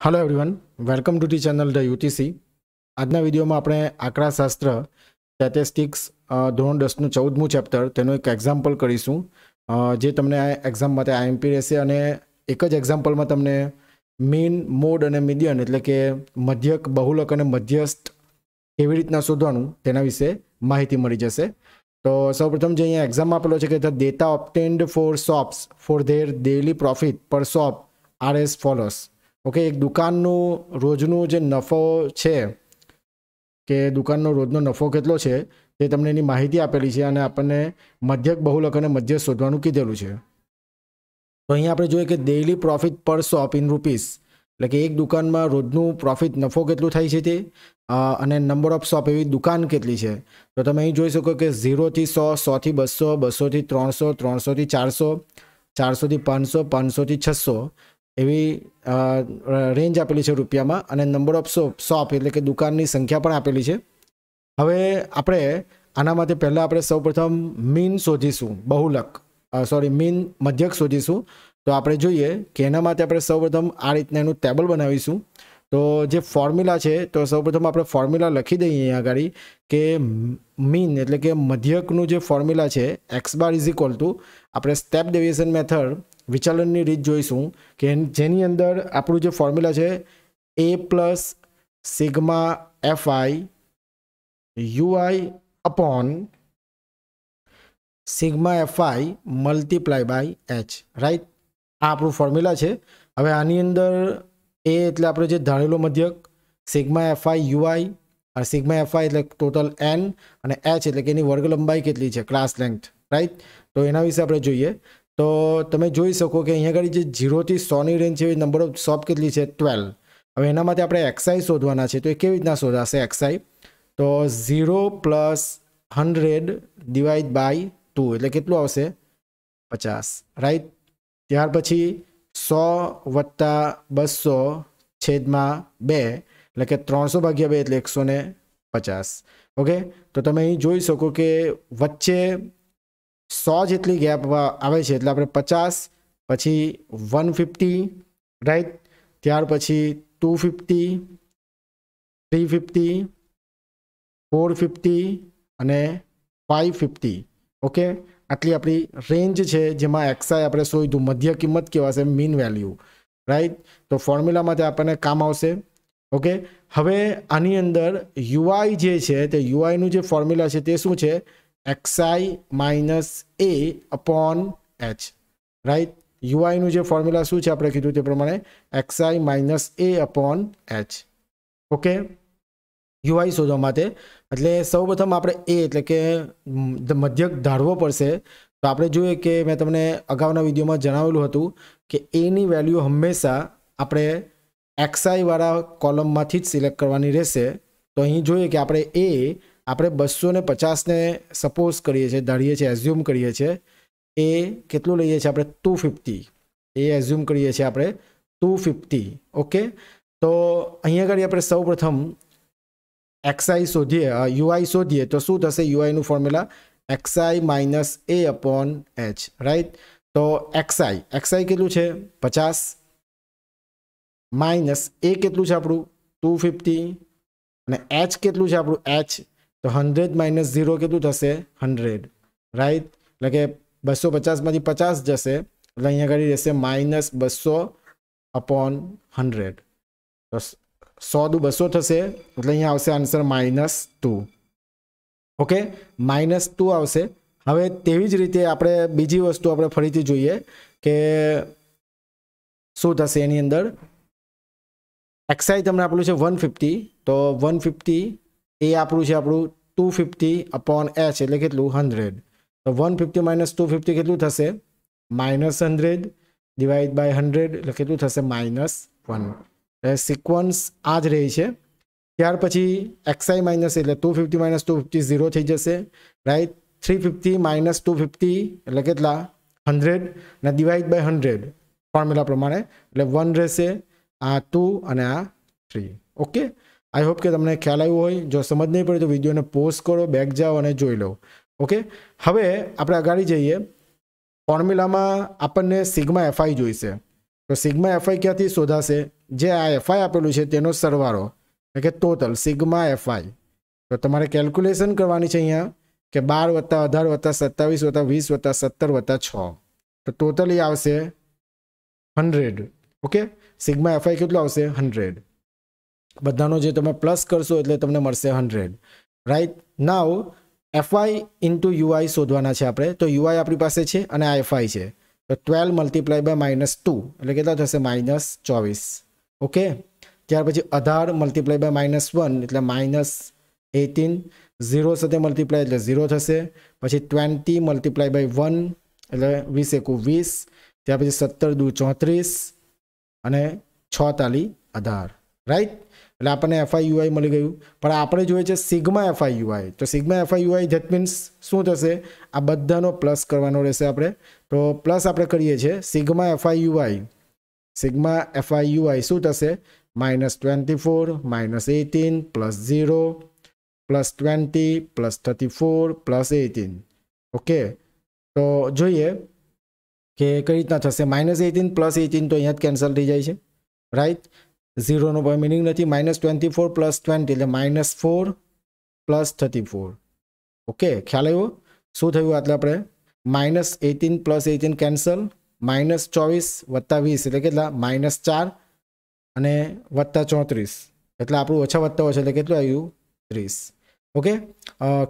Hello everyone welcome to the channel the UTC આજના વિડીયોમાં આપણે આંકડાશાસ્ત્ર સ્ટેટિસ્ટિક્સ ધોરણ દસનું ચૌદમું ચેપ્ટર તેનું એક એક્ઝામ્પલ કરીશું. જે તમને આ એક્ઝામ માટે આઈએમપી રહેશે અને એક જ એક્ઝામ્પલમાં તમને મેઇન મોડ અને મીડિયન એટલે કે મધ્યક, બહુલક અને મધ્યસ્થ કેવી રીતના શોધવાનું તેના વિશે માહિતી મળી જશે. તો સૌપ્રથમ જે અહીંયા એક્ઝામ આપેલો છે કે the data obtained for shops for their daily profit per shop are as follows okay, એક દુકાનનું, રોજનું જે નફો છે, કે દુકાનનો, રોજનો નફો કેટલો છે, તે તમને એની માહિતી આપેલી છે અને આપણને મધ્યક બહુલક અને મધ્ય શોધવાનું કીધેલું છે. તો અહીંયા આપણે જોઈએ કે daily profit per shop in rupees એટલે કે એક દુકાનમાં રોજનું પ્રોફિટ નફો કેટલું થાય છે તે? અને નંબર ઓફ શોપ એવી દુકાન કેટલી છે? તો તમે અહીં જોઈ શકો કે ઝીરોથી સો સોથી બસો બસોથી ત્રણસો ત્રણસોથી ચારસો ચારસોથી પાંચસો પાંચસોથી છસો એવી રેન્જ આપેલી છે રૂપિયામાં અને નંબર ઓફ શોપ શોપ એટલે કે દુકાનની સંખ્યા પણ આપેલી છે. હવે આપણે આના માટે પહેલાં આપણે સૌપ્રથમ મીન શોધીશું, બહુલક. સોરી મીન મધ્યક શોધીશું. તો આપણે જોઈએ કે એના માટે આપણે સૌપ્રથમ આ રીતના એનું ટેબલ બનાવીશું. તો જે ફોર્મ્યુલા છે, તો સૌપ્રથમ આપણે ફોર્મ્યુલા લખી દઈએ અહીંયા આગળ કે મીન એટલે કે મધ્યકનું જે ફોર્મ્યુલા છે x bar is equal to આપણે સ્ટેપ ડેવિએશન મેથડ વિચલનની રીત જોઈશું કે જેની અંદર આપણું જે ફોર્મ્યુલા છે A plus sigma f i u i upon sigma f i multiply by h right આ આપણું ફોર્મ્યુલા છે. હવે આની અંદર એ એટલે આપણે જે ધારેલો મધ્યક sigma f i u i sigma f i એટલે ટોટલ એન અને એચ એટલે કે એની વર્ગ લંબાઈ કેટલી છે ક્લાસ લેન્થ રાઈટ તો એના વિશે આપણે જોઈએ. તો તમે જોઈ શકો કે અહીંયા આગળ જે જીરોથી સોની રેન્જ છે એ નંબર ઓફ શોપ કેટલી છે? ટ્વેલ્વ હવે એના માટે આપણે એક્સાઈ શોધવાના છે, તો એ કેવી રીતના શોધાશે એક્સાઈ તો zero plus hundred divide by two એટલે કેટલું આવશે? પચાસ. રાઈટ ત્યાર પછી સો વત્તા બસો છેદમાં બે, એટલે કે ત્રણસો ભાગ્યા બે એટલે એકસો પચાસ. ઓકે તો તમે અહીં જોઈ શકો કે વચ્ચે સો જેટલી ગેપ આવે છે, એટલે આપણે પચાસ, પછી વન ફિફ્ટી રાઈટ ત્યાર પછી two fifty three fifty four fifty અને ફાઇવ ફિફ્ટી ઓકે આટલી આપણી રેન્જ છે, જેમાં એક્સઆઈ આપણે શોધ્યું. મધ્ય કિંમત કહેવાશે મીન વેલ્યુ રાઈટ તો ફોર્મ્યુલામાંથી આપણને કામ આવશે ઓકે હવે આની અંદર યુઆઈ જે છે, તે યુઆઈનું જે ફોર્મ્યુલા છે, તે શું છે? X i minus A upon h right યુઆઈનું જે ફોર્મ્યુલા શું છે? આપણે કીધું તે પ્રમાણે x i minus A upon h okay u i શોધવા માટે. એટલે સૌપ્રથમ આપણે એ એટલે કે મધ્યક ધારવો પડશે. તો આપણે જોઈએ કે મેં તમને અગાઉના વિડીયોમાં જણાવેલું હતું કે એની વેલ્યુ હંમેશા આપણે એક્સઆઈવાળા કોલમમાંથી જ સિલેક્ટ કરવાની રહેશે. તો અહીં જોઈએ કે આપણે એ આપણે બસો ને પચાસને સપોઝ કરીએ છીએ, ધારીએ છીએ એઝ્યુમ કરીએ છીએ, એ કેટલું લઈએ છીએ આપણે? ટુ ફિફ્ટી એ એઝ્યુમ કરીએ છીએ આપણે ટુ ફિફ્ટી ઓકે તો અહીંયા આગળ આપણે સૌ પ્રથમ એક્સઆઈ શોધીએ યુઆઈ શોધીએ, તો શું થશે? યુઆઈનું formula x i minus a upon h right તો એક્સઆઈ એક્સઆઈ કેટલું છે? પચાસ. માઇનસ એ કેટલું છે આપણું? ટુ ફિફ્ટી અને એચ કેટલું છે આપણું? એચ તો હંડ્રેડ માઇનસ ઝીરો કેટલું થશે હંડ્રેડ રાઈટ એટલે કે બસો પચાસમાંથી પચાસ જશે એટલે અહીંયા આગળ રહેશે માઇનસ બસો અપોન હંડ્રેડ તો સો દુ બસો થશે એટલે અહીંયા આવશે answer minus two okay minus two આવશે હવે તેવી જ રીતે આપણે બીજી વસ્તુ આપણે ફરીથી જોઈએ કે શું થશે એની અંદર એક્સાઈ તમને આપણું છે વન ફિફ્ટી તો વન ફિફ્ટી એ આપણું છે આપણું ટુ ફિફ્ટી અપોન એચ એટલે કેટલું? હંડ્રેડ તો one fifty minus two fifty કેટલું થશે? Minus hundred divide by hundred એટલે કેટલું થશે? માઇનસ વન સિક્વન્સ આ જ રહી છે. ત્યાર પછી એક્સઆઈ માઇનસ એટલે two fifty minus two fifty zero થઈ જશે. Right three fifty minus two fifty એટલે કેટલા? હંડ્રેડ અને ડિવાઈડ બાય હંડ્રેડ ફોર્મ્યુલા પ્રમાણે. એટલે વન રહેશે આ ટુ અને આ થ્રી ઓકે આઈ હોપ કે તમને ખ્યાલ આવ્યો હોય. જો સમજ નહીં પડે તો વિડીયોને પોઝ કરો, બેક જાઓ અને જોઈ લો. ઓકે હવે આપણે આગળ જઈએ. ફોર્મ્યુલામાં આપણને સિગ્મા એફઆઈ જોઈશે. તો સિગ્મા એફઆઈ ક્યાંથી શોધાશે? જે આ એફઆઈ આપેલું છે તેનો સરવાળો. એટલે કે ટોટલ સિગ્મા એફઆઈ. તો તમારે કેલ્ક્યુલેશન કરવાની છે અહીંયા કે બાર વત્તા અઢાર વત્તા સત્તાવીસ વત્તા વીસ વત્તા સત્તર વત્તા છ. તો ટોટલી આવશે હંડ્રેડ. ઓકે સિગ્મા એફઆઈ કેટલું આવશે? હંડ્રેડ. બધાનો જે તમે પ્લસ કરશો એટલે તમને મળશે hundred right now f i into u i શોધવાના છે આપણે. તો યુઆઈ આપણી પાસે છે અને આ એફઆઈ છે. તો twelve multiply by minus two એટલે કેટલા થશે? માઇનસ ચોવીસ. ઓકે ત્યાર પછી અઢાર મલ્ટીપ્લાય બાય માઇનસ વન એટલે માઇનસ એટીન ઝીરો સાથે મલ્ટીપ્લાય એટલે ઝીરો થશે. પછી ટ્વેન્ટી મલ્ટીપ્લાય બાય વન એટલે વીસ એકુ વીસ. ત્યાર પછી સત્તર દુ ચોત્રીસ. અને છ તાલી અઢાર. રાઈટ એટલે આપણને એફઆઈયુઆઈ મળી ગયું. પણ આપણે જોઈએ છે sigma f i u i તો sigma f i u i that means શું થશે? આ બધાનો પ્લસ કરવાનો રહેશે આપણે. તો પ્લસ આપણે કરીએ છીએ sigma f i u i sigma f i u i શું થશે? Minus twenty four minus eighteen plus zero plus twenty plus thirty four plus eighteen okay તો જોઈએ કે કઈ રીતના થશે? માઇનસ એટીન પ્લસ એટીન તો અહીંયા જ કેન્સલ થઈ જાય છે. રાઈટ ઝીરોનો કોઈ મિનિંગ નથી. Minus twenty four plus twenty એટલે minus four plus thirty four okay ખ્યાલ આવ્યો? શું થયું એટલે આપણે? Minus eighteen plus eighteen cancel minus ચોવીસ વત્તા વીસ, એટલે કેટલા? માઇનસ ચાર અને વત્તા ચોત્રીસ. એટલે આપણું ઓછા વત્તા ઓછા એટલે કેટલું આવ્યું? ત્રીસ. ઓકે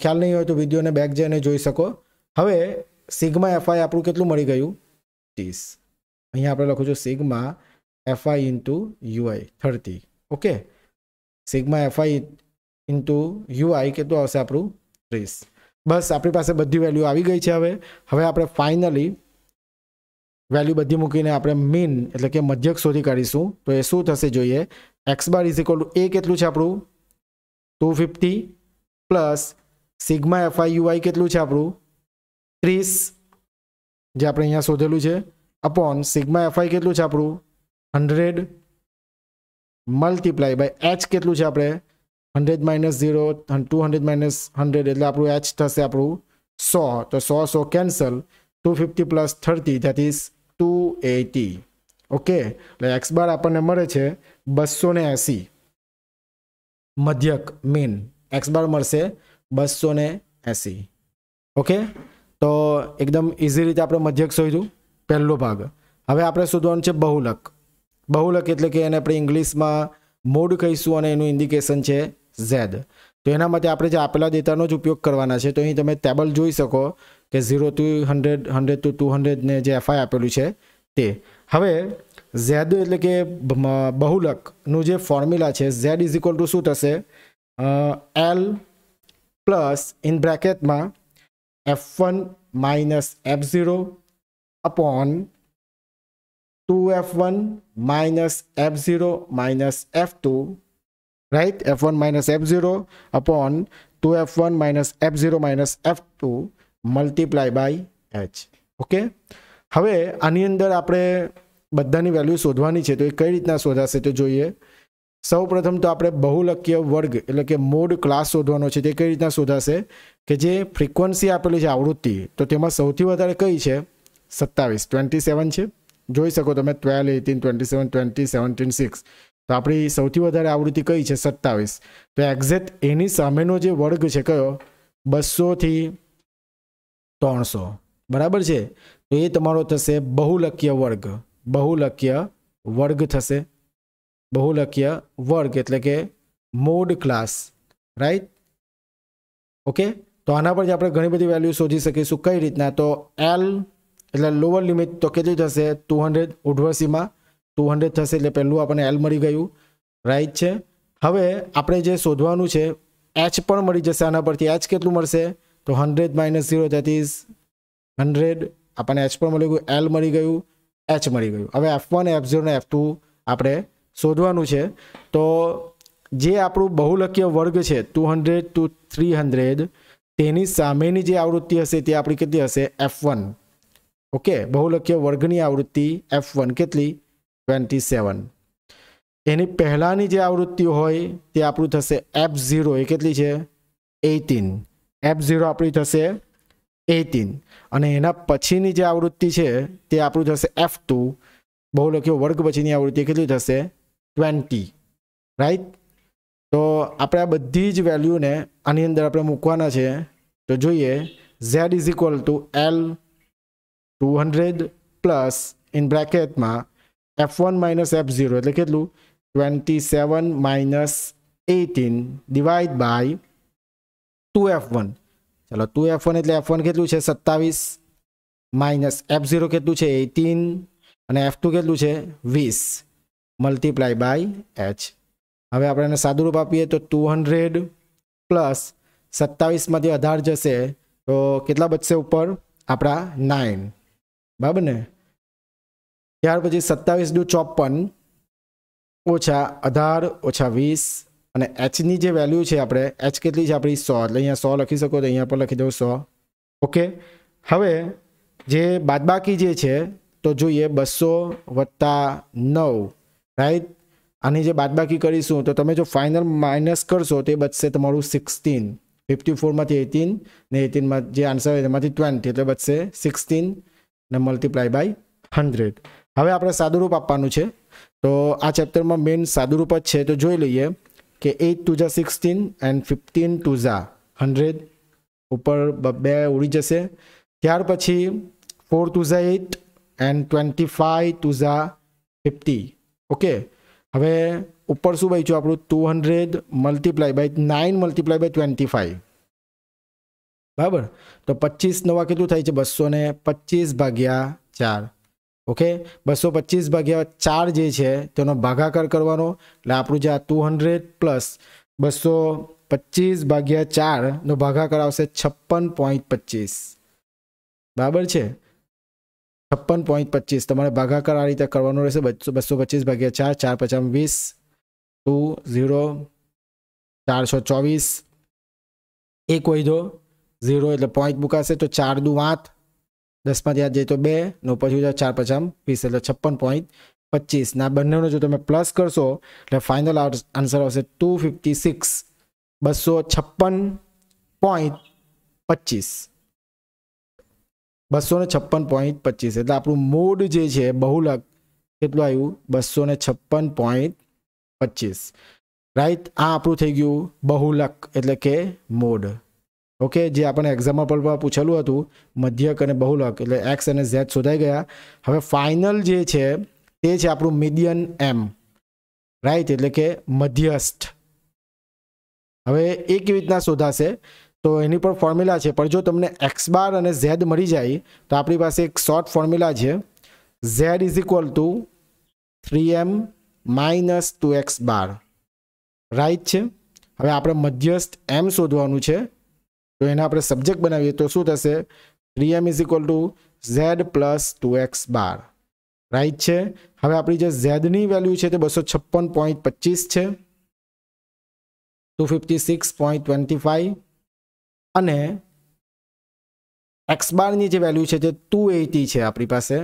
ખ્યાલ નહીં હોય તો વિડીયોને બેક જઈને જોઈ શકો. હવે સિગમા એફઆઈ આપણું કેટલું મળી ગયું? ત્રીસ. અહીંયા આપણે લખું છું sigma f i into u i thirty okay sigma f i into u i કેટલું આવશે આપણું? ત્રીસ. બસ, આપણી પાસે બધી વેલ્યુ આવી ગઈ છે હવે. હવે આપણે ફાઇનલી વેલ્યુ બધી મૂકીને આપણે મીન એટલે કે મધ્યક શોધી કાઢીશું. તો એ શું થશે જોઈએ? X bar is equal to એ કેટલું છે આપણું? Two fifty plus sigma f i u i કેટલું છે આપણું? ત્રીસ. જે આપણે અહીંયા શોધેલું છે. અપોન સિગ્મા એફઆઈ કેટલું છે આપણું? હંડ્રેડ મલ્ટીપ્લાય બાય એચ કેટલું છે આપણે? Hundred minus zero two hundred minus hundred એટલે આપણું એચ થશે આપણું સો. તો સો સો cancel two fifty plus thirty that is two eighty okay એટલે એક્સ બાર આપણને મળે છે બસો ને એંસી. મધ્યક મીન એક્સ બાર મળશે બસો ને એંસી. ઓકે તો એકદમ ઇઝી રીતે આપણે મધ્યક શોધ્યું. પહેલો ભાગ. હવે આપણે શોધવાનું છે બહુલક. બહુલક એટલે કે એને આપણે ઇંગ્લિશમાં મોડ કહીશું અને એનું ઇન્ડિકેશન છે ઝેડ. તો એના માટે આપણે જે આપેલા ડેટાનો જ ઉપયોગ કરવાના છે, તો અહીં તમે ટેબલ જોઈ શકો કે zero to hundred hundred to two હંડ્રેડને જે એફઆઈ આપેલું છે તે. હવે ઝેડ એટલે કે બહુલકનું જે ફોર્મ્યુલા છે, ઝેડ ઇઝ ઇક્વલ ટુ શું થશે? L plus in બ્રેકેટમાં f one minus f zero upon 2f1 minus f0 minus f2 right? F1 minus f0 upon 2f1 minus f0 minus f2 multiply by h. Okay હવે આની અંદર આપણે બધાની value શોધવાની છે, તો એ કઈ રીતના શોધાશે તો જોઈએ. સૌ પ્રથમ તો આપણે બહુલકીય વર્ગ, એટલે કે મોડ ક્લાસ શોધવાનો છે, તે કઈ રીતના શોધાશે? કે જે ફ્રીક્વન્સી આપેલી છે આવૃત્તિ, તો તેમાં સૌથી વધારે કઈ છે? સત્તાવીસ ટ્વેન્ટી સેવન છે. જોઈ શકો તમે twelve eighteen twenty seven, twenty, seventeen, six. તો આપણી સૌથી વધારે આવૃત્તિ કઈ છે? સત્તાવીસ. તો એક્ઝેક્ટ એની સામેનો જે વર્ગ છે કયો? બસોથી ત્રણસો. બરાબર છે? તો એ તમારો થશે બહુલકીય વર્ગ. બહુલકીય વર્ગ થશે. બહુલકીય વર્ગ એટલે કે મોડ ક્લાસ. રાઈટ? ઓકે? તો આના પરથી આપણે ઘણી બધી વેલ્યુ શોધી શકીશું કઈ રીતના? તો એલ એટલે લોઅર લિમિટ તો કેટલી થશે ટુ હંડ્રેડ ઉર્ધ્વસીમાં. ટુ હંડ્રેડ થશે એટલે પહેલું આપણને એલ મળી ગયું. રાઈટ છે. હવે આપણે જે શોધવાનું છે એચ પણ મળી જશે આના પરથી. એચ કેટલું મળશે? તો hundred minus zero that is hundred આપણને એચ પણ મળી ગયું. એલ મળી ગયું. એચ મળી ગયું. હવે f one f zero f two આપણે શોધવાનું છે. તો જે આપણું બહુલકીય વર્ગ છે two hundred to three hundred તેની સામેની જે આવૃત્તિ હશે તે આપણી કેટલી હશે? એફ વન ઓકે બહુલકીય વર્ગની આવૃત્તિ એફ વન કેટલી? ટ્વેન્ટી સેવન એની પહેલાંની જે આવૃત્તિ હોય, તે આપણું થશે એફ ઝીરો એ કેટલી છે? એટીન એફ ઝીરો આપણી થશે એટીન અને એના પછીની જે આવૃત્તિ છે, તે આપણું થશે એફ ટુ બહુલકીય વર્ગ પછીની આવૃત્તિ કેટલી થશે? ટ્વેન્ટી રાઈટ તો આપણે આ બધી જ વેલ્યુને આની અંદર આપણે મૂકવાના છે. તો જોઈએ z is equal to l two hundred plus in બ્રેકેટમાં, f one minus f zero, એટલે કેટલું? Twenty seven minus eighteen divide by two f one. ચલો, ટુ એફ વન એટલે એફ વન કેટલું છે? સત્તાવીસ માઇનસ એફ ઝીરો કેટલું છે? Eighteen અને એફ ટુ કેટલું છે? વીસ. Multiply by h. હવે આપણે એને સાદુરૂપ આપીએ તો ટુ હંડ્રેડ પ્લસ સત્તાવીસમાંથી અઢાર જશે. તો કેટલા બચશે ઉપર? આપણા નાઇન. બરાબર ને? ત્યાર પછી સત્તાવીસ દુ ચોપન ઓછા અઢાર, ઓછા વીસ અને એચની જે વેલ્યુ છે આપણે એચ કેટલી છે આપણી? સો. એટલે અહીંયા સો લખી શકો તો અહીંયા પર લખી દઉં સો. ઓકે? હવે જે બાદબાકી જે છે, તો જોઈએ બસો વત્તા નવ રાઈટ આની જે બાદબાકી કરીશું, તો તમે જો ફાઇનલ માઇનસ કરશો, તે બચશે તમારું સિક્સટીન ફિફ્ટી ફોરમાંથી એટીન ને એટીનમાં જે આન્સર હોય તેમાંથી ટ્વેન્ટી એટલે બચશે સિક્સટીન ને મલ્ટીપ્લાય બાય હંડ્રેડ હવે આપણે સાદુરૂપ આપવાનું છે. તો આ ચેપ્ટરમાં મેઇન સાદુરૂપ જ છે. તો જોઈ લઈએ કે એટ ટુ ઝા સિક્સટીન એન્ડ ફિફ્ટીન ટુ ઝા હંડ્રેડ ઉપર બે ઉડી જશે. ત્યાર પછી four two Jha eight and twenty five two Jha fifty okay હવે ઉપર શું બચ્યું આપણું? Two hundred multiply by nine multiply by twenty five બરાબર? તો પચીસ નવા કેટલું થાય છે? બસો ને પચીસ ભાગ્યા ચાર. ઓકે? બસો પચીસ ભાગ્યા ચાર જે છે, તેનો ભાગાકાર કરવાનો. એટલે આપણું જે આ ટુ હંડ્રેડ પ્લસ બસો પચીસ ભાગ્યા ચારનો ભાગાકાર આવશે છપ્પન પોઈન્ટ પચીસ. બરાબર છે? છપ્પન પોઈન્ટ પચીસ. તમારે ભાગાકાર આ રીતે કરવાનો રહેશે. બસો પચીસ ભાગ્યા ચાર ચાર પચાસ વીસ. ટુ ઝીરો ચારસો ચોવીસ. એક વૈધો. ઝીરો એટલે પોઈન્ટ મૂકાશે તો ચાર દુ આઠ દસમાંથી યાદ જાય તો બે નો પછી ચાર પચામ વીસ એટલે છપ્પન પોઈન્ટ પચીસ. ના બંનેનો જો તમે પ્લસ કરશો એટલે ફાઇનલ આન્સર આવશે ટુ ફિફ્ટી સિક્સ બસો છપ્પન પોઈન્ટ પચીસ. બસો ને છપ્પન પોઈન્ટ પચીસ. એટલે આપણું મોડ જે છે, બહુલક, કેટલું આવ્યું? બસો ને છપ્પન પોઈન્ટ પચીસ. રાઈટ આ આપણું થઈ ગયું બહુલક એટલે કે મોડ ઓકે જે આપણે પણ પૂછેલું હતું, મધ્યક અને બહુલક, એટલે એક્સ અને ઝેડ શોધાઈ ગયા. હવે ફાઇનલ જે છે, તે છે આપણું મીડિયન એમ રાઈટ એટલે કે મધ્યસ્થ. હવે એ કેવી રીતના શોધાશે, તો એની પણ ફોર્મ્યુલા છે, પણ જો તમને એક્સ બાર અને ઝેડ મળી જાય, તો આપણી પાસે એક શોર્ટ ફોર્મ્યુલા છે. Z is equal to three m minus two x bar. Right છે? હવે આપણે મધ્યસ્થ એમ શોધવાનું છે. તો એને આપણે સબ્જેક્ટ બનાવીએ તો શું થશે? Three m is equal to z plus two x bar right છે? હવે આપણી જે ઝેડની વેલ્યુ છે તે બસો છપ્પન પોઈન્ટ પચીસ છે. Two fifty six point twenty five અને એક્સ બારની જે વેલ્યુ છે તે ટુ એટી છે આપણી પાસે.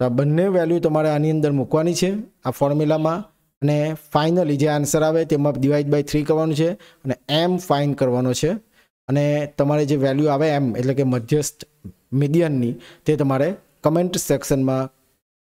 તો આ બંને વેલ્યુ તમારે આની અંદર મૂકવાની છે, આ ફોર્મ્યુલામાં અને ફાઇનલી જે આન્સર આવે તેમાં ડિવાઈડ બાય થ્રી કરવાનું છે અને એમ ફાઇન કરવાનો છે. અને તમારે જે વેલ્યુ આવે એમ, એટલે કે મધ્યસ્થ મીડિયનની તે તમારે કમેન્ટ સેક્શનમાં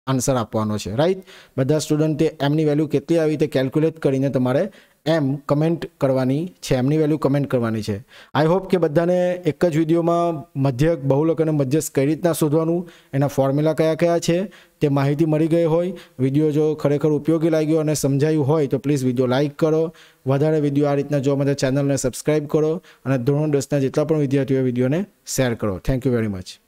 આન્સર આપવાનો છે રાઈટ બધા સ્ટુડન્ટે એમની વેલ્યુ કેટલી આવી તે કેલ્ક્યુલેટ કરીને તમારે એમ કમેન્ટ કરવાની છે, એમની વેલ્યુ કમેન્ટ કરવાની છે. આઈ હોપ કે બધાને એક જ વિડીયોમાં મધ્યક બહુલક અને મધ્યસ્થ કઈ રીતના શોધવાનું, એના ફોર્મ્યુલા કયા કયા છે, તે માહિતી મળી ગઈ હોય, વીડિયો જો ખરેખર ઉપયોગી લાગ્યો અને સમજાયું હોય, તો પ્લીઝ વીડિયો લાઇક કરો. વધારે વીડિયો આ રીતના જોવા માટે ચેનલને સબસ્ક્રાઈબ કરો અને ધોરણ દસના જેટલા પણ વિદ્યાર્થીઓ વિડીયોને શેર કરો. Thank you very much